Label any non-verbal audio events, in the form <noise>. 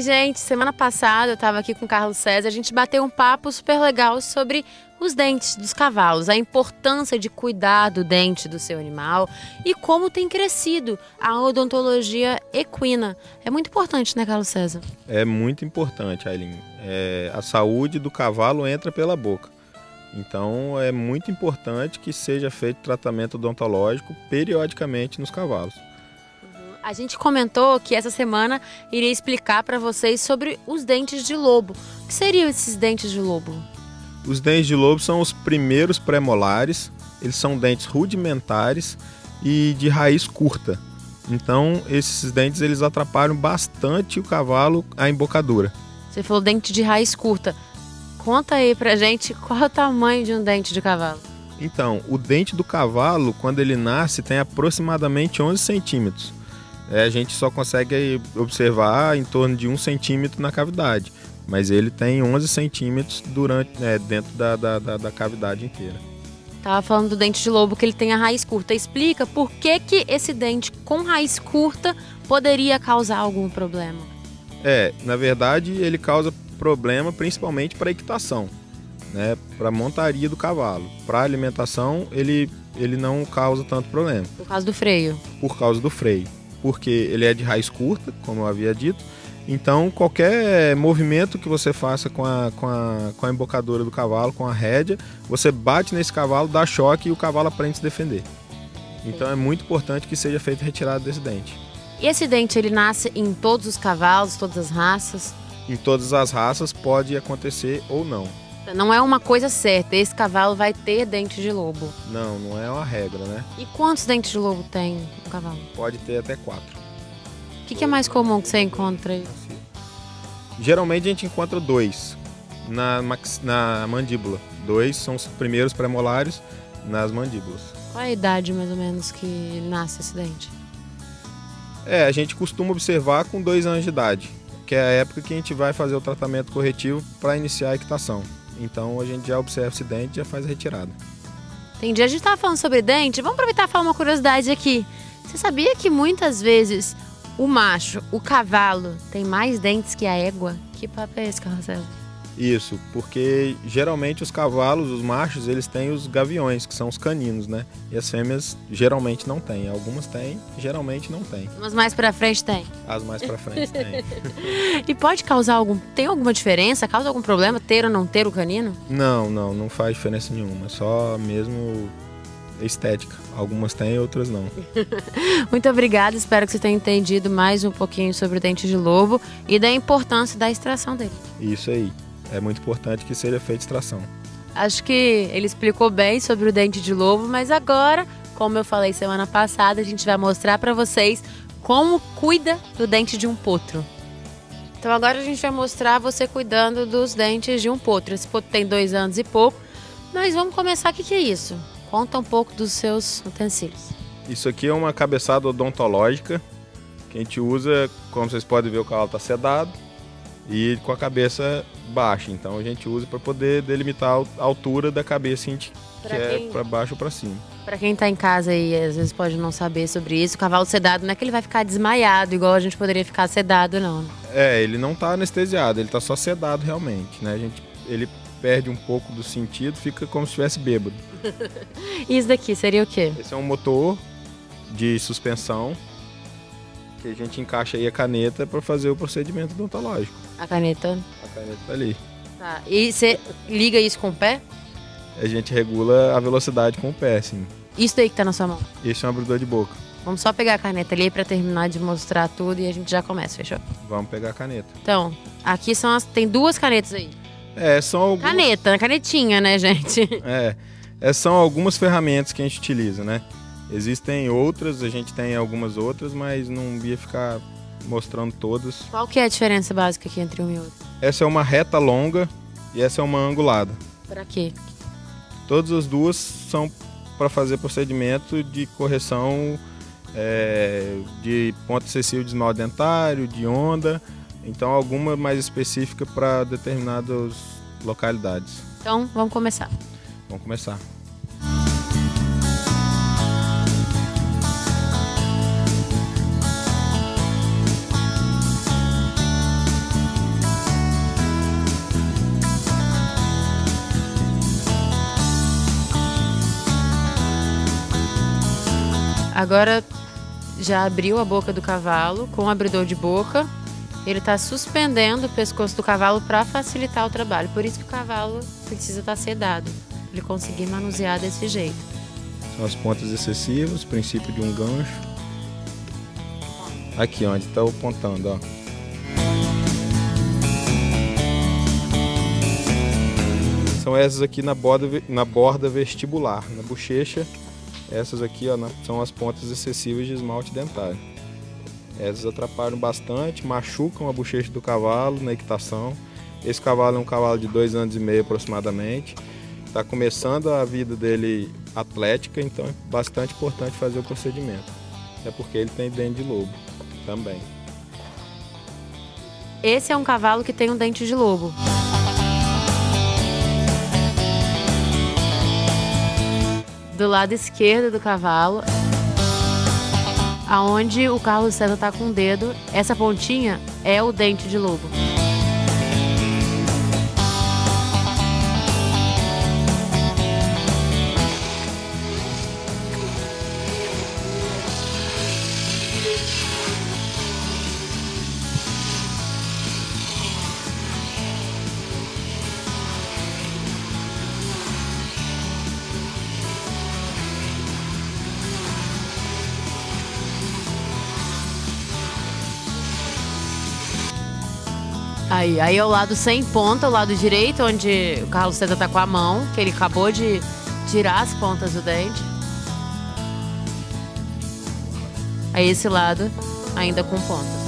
Oi, gente. Semana passada eu estava aqui com o Carlos César. A gente bateu um papo super legal sobre os dentes dos cavalos, a importância de cuidar do dente do seu animal e como tem crescido a odontologia equina. É muito importante, né, Carlos César? É muito importante, Aileen. É, a saúde do cavalo entra pela boca. Então é muito importante que seja feito tratamento odontológico periodicamente nos cavalos. A gente comentou que essa semana iria explicar para vocês sobre os dentes de lobo. O que seriam esses dentes de lobo? Os dentes de lobo são os primeiros premolares, eles são dentes rudimentares e de raiz curta. Então, esses dentes eles atrapalham bastante o cavalo a embocadura. Você falou dente de raiz curta. Conta aí pra gente qual é o tamanho de um dente de cavalo. Então, o dente do cavalo, quando ele nasce, tem aproximadamente 11 centímetros é, a gente só consegue observar em torno de um centímetro na cavidade, mas ele tem 11 centímetros durante, é, dentro da, da, da, da cavidade inteira. Tava falando do dente de lobo que ele tem a raiz curta. Explica por que, que esse dente com raiz curta poderia causar algum problema. É, na verdade ele causa problema principalmente para equitação, né, para montaria do cavalo. Para alimentação ele ele não causa tanto problema. Por causa do freio. Por causa do freio porque ele é de raiz curta, como eu havia dito. Então, qualquer movimento que você faça com a, com, a, com a embocadura do cavalo, com a rédea, você bate nesse cavalo, dá choque e o cavalo aprende a se defender. Então, é muito importante que seja feita retirada desse dente. E esse dente, ele nasce em todos os cavalos, todas as raças? Em todas as raças pode acontecer ou não. Não é uma coisa certa, esse cavalo vai ter dente de lobo. Não, não é uma regra, né? E quantos dentes de lobo tem um cavalo? Pode ter até quatro. O que, que é mais comum que você encontra aí? Geralmente a gente encontra dois na, na mandíbula. Dois são os primeiros premolares nas mandíbulas. Qual é a idade mais ou menos que nasce esse dente? É, a gente costuma observar com dois anos de idade, que é a época que a gente vai fazer o tratamento corretivo para iniciar a equitação. Então a gente já observa esse dente e já faz a retirada. Entendi. A gente estava falando sobre dente. Vamos aproveitar e falar uma curiosidade aqui. Você sabia que muitas vezes o macho, o cavalo, tem mais dentes que a égua? Que papo é esse, Carrossel? Isso, porque geralmente os cavalos, os machos, eles têm os gaviões, que são os caninos, né? E as fêmeas geralmente não têm. Algumas têm, geralmente não têm. Mas mais pra frente tem. As mais pra frente tem. <laughs> e pode causar algum. Tem alguma diferença? Causa algum problema ter ou não ter o canino? Não, não, não faz diferença nenhuma. É só mesmo estética. Algumas têm, outras não. <laughs> Muito obrigada, espero que você tenha entendido mais um pouquinho sobre o dente de lobo e da importância da extração dele. Isso aí é muito importante que seja feita extração. Acho que ele explicou bem sobre o dente de lobo, mas agora, como eu falei semana passada, a gente vai mostrar para vocês como cuida do dente de um potro. Então agora a gente vai mostrar você cuidando dos dentes de um potro. Esse potro tem dois anos e pouco, mas vamos começar. O que, que é isso? Conta um pouco dos seus utensílios. Isso aqui é uma cabeçada odontológica que a gente usa, como vocês podem ver, o cavalo está sedado e com a cabeça baixa. Então a gente usa para poder delimitar a altura da cabeça que, pra é quem... para baixo ou para cima. Para quem está em casa e às vezes pode não saber sobre isso, o cavalo sedado não é que ele vai ficar desmaiado igual a gente poderia ficar sedado não. É, ele não está anestesiado, ele está só sedado realmente, né? A gente ele perde um pouco do sentido, fica como se estivesse bêbado. <laughs> isso daqui seria o quê? Esse é um motor de suspensão que a gente encaixa aí a caneta para fazer o procedimento odontológico. A caneta? A caneta tá ali. Tá. E você liga isso com o pé? A gente regula a velocidade com o pé, sim. Isso daí que tá na sua mão? Esse é um abridor de boca. Vamos só pegar a caneta ali para terminar de mostrar tudo e a gente já começa, fechou? Vamos pegar a caneta. Então, aqui são as. Tem duas canetas aí. É, são algumas... Caneta, canetinha, né, gente? <laughs> É, é, são algumas ferramentas que a gente utiliza, né? Existem outras, a gente tem algumas outras, mas não ia ficar mostrando todas. Qual que é a diferença básica aqui entre um e outro? Essa é uma reta longa e essa é uma angulada. Para quê? Todas as duas são para fazer procedimento de correção é, de ponto excessivo de esmalte dentário, de onda, então alguma mais específica para determinadas localidades. Então vamos começar. Vamos começar. Agora já abriu a boca do cavalo com o abridor de boca. Ele está suspendendo o pescoço do cavalo para facilitar o trabalho. Por isso que o cavalo precisa estar tá sedado, ele conseguir manusear desse jeito. São as pontas excessivas, princípio de um gancho. Aqui onde está o pontando, ó. São essas aqui na borda, na borda vestibular, na bochecha. Essas aqui ó, são as pontas excessivas de esmalte dentário. Essas atrapalham bastante, machucam a bochecha do cavalo na equitação. Esse cavalo é um cavalo de dois anos e meio aproximadamente. Está começando a vida dele atlética, então é bastante importante fazer o procedimento. É porque ele tem dente de lobo também. Esse é um cavalo que tem um dente de lobo. Do lado esquerdo do cavalo, aonde o Carlos César está com o dedo, essa pontinha é o dente de lobo. Aí, aí é o lado sem ponta, o lado direito, onde o Carlos César tá com a mão, que ele acabou de tirar as pontas do dente. Aí esse lado ainda com ponta.